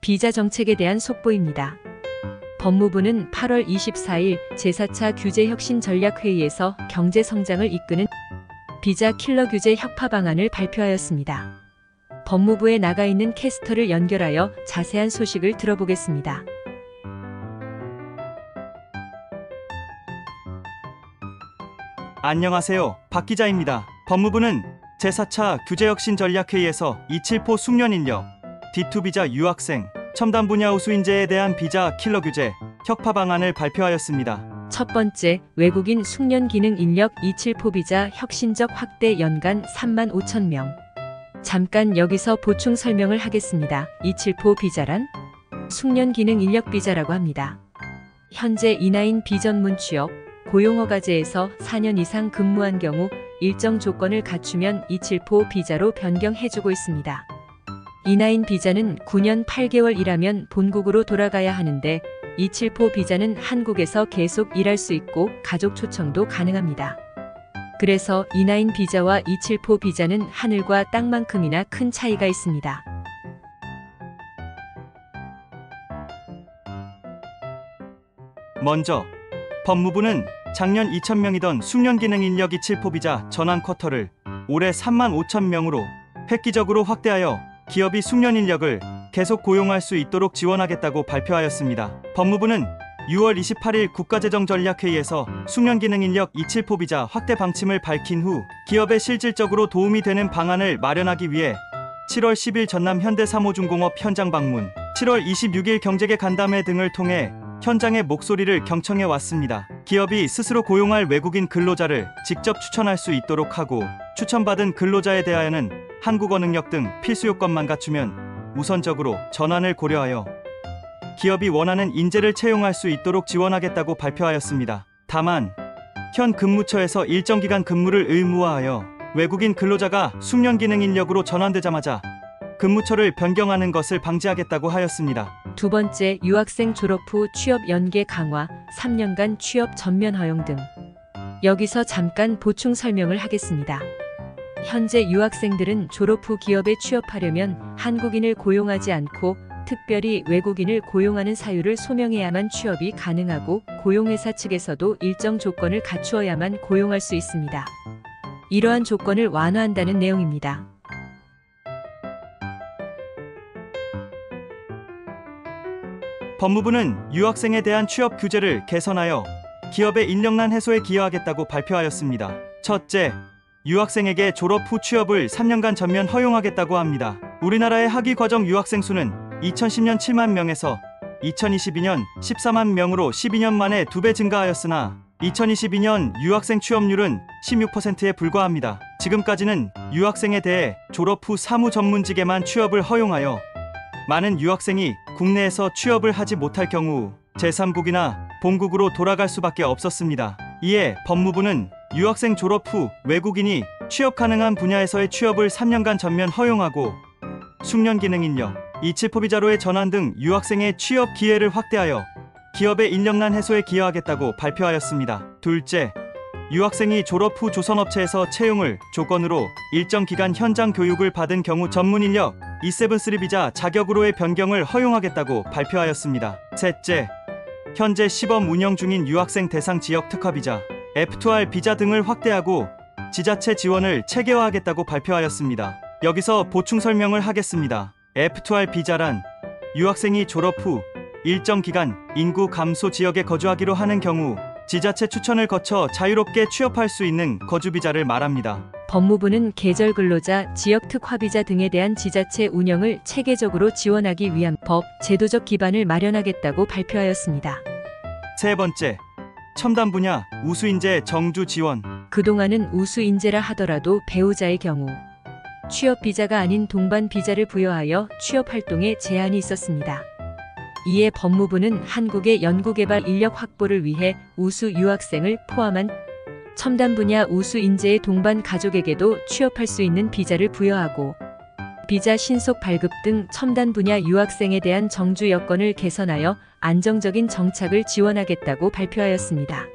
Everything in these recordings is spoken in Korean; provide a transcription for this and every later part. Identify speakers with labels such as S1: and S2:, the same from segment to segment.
S1: 비자 정책에 대한 속보입니다. 법무부는 8월 24일 제4차 규제혁신전략회의에서 경제 성장을 이끄는 비자 킬러 규제 혁파 방안을 발표하였습니다. 법무부에 나가 있는 캐스터를 연결하여 자세한 소식을 들어보겠습니다.
S2: 안녕하세요. 박 기자입니다. 법무부는 제4차 규제혁신 전략회의에서 27포 숙련 인력, D2 비자 유학생, 첨단 분야 우수 인재에 대한 비자 킬러 규제, 혁파 방안을 발표하였습니다.
S1: 첫 번째, 외국인 숙련 기능 인력 27포 비자 혁신적 확대 연간 3만 5천 명. 잠깐 여기서 보충 설명을 하겠습니다. 27포 비자란 숙련 기능 인력 비자라고 합니다. 현재 E9인 비전문 취업, 고용허가제에서 4년 이상 근무한 경우 일정 조건을 갖추면 27포 비자로 변경해주고 있습니다. 인하인 비자는 9년 8개월 일하면 본국으로 돌아가야 하는데 27포 비자는 한국에서 계속 일할 수 있고 가족 초청도 가능합니다. 그래서 인하인 비자와 27포 비자는 하늘과 땅만큼이나 큰 차이가 있습니다.
S2: 먼저 법무부는 작년 2,000명이던 숙련 기능 인력 27포 비자 전환 쿼터를 올해 3만 5천 명으로 획기적으로 확대하여 기업이 숙련 인력을 계속 고용할 수 있도록 지원하겠다고 발표하였습니다. 법무부는 6월 28일 국가재정전략회의에서 숙련 기능 인력 27 포 비자 확대 방침을 밝힌 후 기업에 실질적으로 도움이 되는 방안을 마련하기 위해 7월 10일 전남 현대사모중공업 현장 방문, 7월 26일 경제계 간담회 등을 통해 현장의 목소리를 경청해 왔습니다. 기업이 스스로 고용할 외국인 근로자를 직접 추천할 수 있도록 하고 추천받은 근로자에 대하여는 한국어 능력 등 필수 요건만 갖추면 우선적으로 전환을 고려하여 기업이 원하는 인재를 채용할 수 있도록 지원하겠다고 발표하였습니다. 다만 현 근무처에서 일정 기간 근무를 의무화하여 외국인 근로자가 숙련 기능 인력으로 전환되자마자 근무처를 변경하는 것을 방지하겠다고 하였습니다.
S1: 두 번째, 유학생 졸업 후 취업 연계 강화, 3년간 취업 전면 허용 등. 여기서 잠깐 보충 설명을 하겠습니다. 현재 유학생들은 졸업 후 기업에 취업하려면 한국인을 고용하지 않고 특별히 외국인을 고용하는 사유를 소명해야만 취업이 가능하고 고용회사 측에서도 일정 조건을 갖추어야만 고용할 수 있습니다. 이러한 조건을 완화한다는 내용입니다.
S2: 법무부는 유학생에 대한 취업 규제를 개선하여 기업의 인력난 해소에 기여하겠다고 발표하였습니다. 첫째, 유학생에게 졸업 후 취업을 3년간 전면 허용하겠다고 합니다. 우리나라의 학위 과정 유학생 수는 2010년 7만 명에서 2022년 14만 명으로 12년 만에 2배 증가하였으나 2022년 유학생 취업률은 16%에 불과합니다. 지금까지는 유학생에 대해 졸업 후 사무 전문직에만 취업을 허용하여 많은 유학생이 국내에서 취업을 하지 못할 경우 제3국이나 본국으로 돌아갈 수밖에 없었습니다. 이에 법무부는 유학생 졸업 후 외국인이 취업 가능한 분야에서의 취업을 3년간 전면 허용하고 숙련 기능 인력, 이치포비자로의 전환 등 유학생의 취업 기회를 확대하여 기업의 인력난 해소에 기여하겠다고 발표하였습니다. 둘째, 유학생이 졸업 후 조선업체에서 채용을 조건으로 일정 기간 현장 교육을 받은 경우 전문 인력 E73 비자 자격으로의 변경을 허용하겠다고 발표하였습니다. 셋째, 현재 시범 운영 중인 유학생 대상 지역 특화 비자 F2R 비자 등을 확대하고 지자체 지원을 체계화하겠다고 발표하였습니다. 여기서 보충 설명을 하겠습니다. F2R 비자란 유학생이 졸업 후 일정 기간 인구 감소 지역에 거주하기로 하는 경우 지자체 추천을 거쳐 자유롭게 취업할 수 있는 거주 비자를 말합니다.
S1: 법무부는 계절 근로자, 지역 특화 비자 등에 대한 지자체 운영을 체계적으로 지원하기 위한 법, 제도적 기반을 마련하겠다고 발표하였습니다.
S2: 세 번째, 첨단 분야 우수 인재 정주 지원.
S1: 그동안은 우수 인재라 하더라도 배우자의 경우 취업 비자가 아닌 동반 비자를 부여하여 취업 활동에 제한이 있었습니다. 이에 법무부는 한국의 연구개발 인력 확보를 위해 우수 유학생을 포함한 첨단 분야 우수 인재의 동반 가족에게도 취업할 수 있는 비자를 부여하고 비자 신속 발급 등 첨단 분야 유학생에 대한 정주 여건을 개선하여 안정적인 정착을 지원하겠다고 발표하였습니다.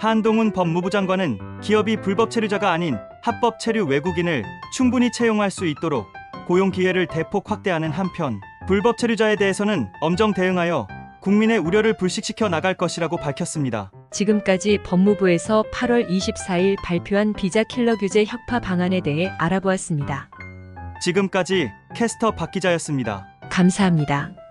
S2: 한동훈 법무부 장관은 기업이 불법 체류자가 아닌 합법 체류 외국인을 충분히 채용할 수 있도록 고용 기회를 대폭 확대하는 한편 불법 체류자에 대해서는 엄정 대응하여 국민의 우려를 불식시켜 나갈 것이라고 밝혔습니다.
S1: 지금까지 법무부에서 8월 24일 발표한 비자 킬러 규제 혁파 방안에 대해 알아보았습니다.
S2: 지금까지 캐스터 박 기자였습니다.
S1: 감사합니다.